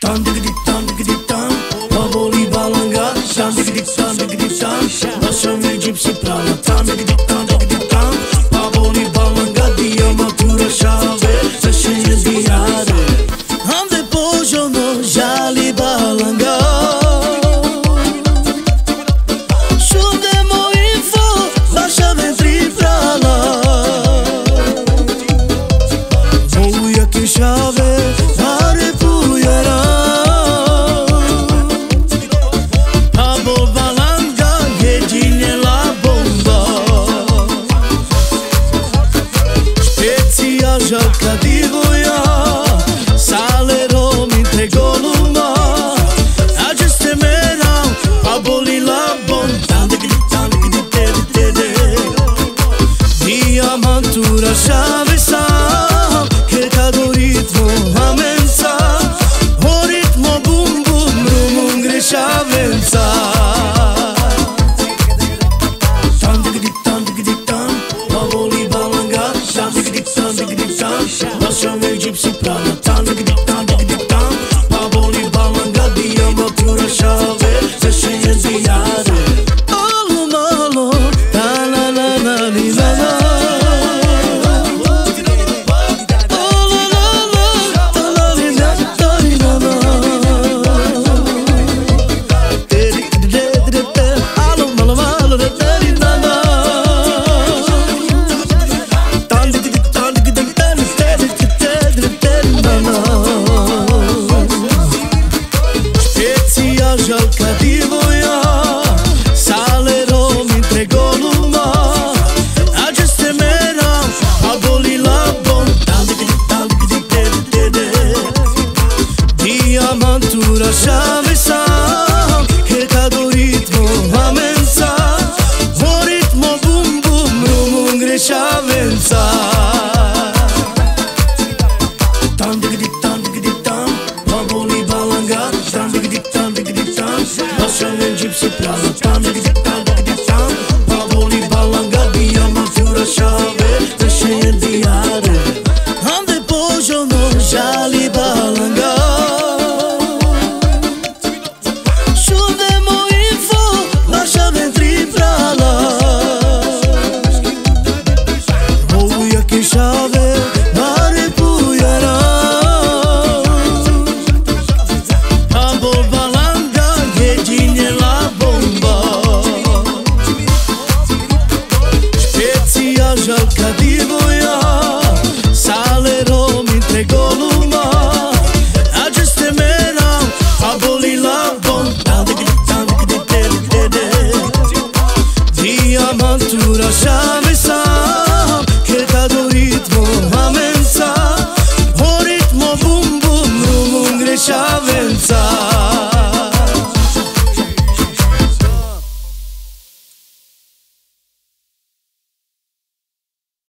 Tam digi dip tam digi dip tam Baboli balanga Tam digi dip tam digi dip tam Nasıl bir cipsi Tam digi dip tam pensar. Žalka divoja Salero mi tre goluma Ađe se mera A boli labom Talgdi, talgdi, ter, ter Diamantura šave sam. social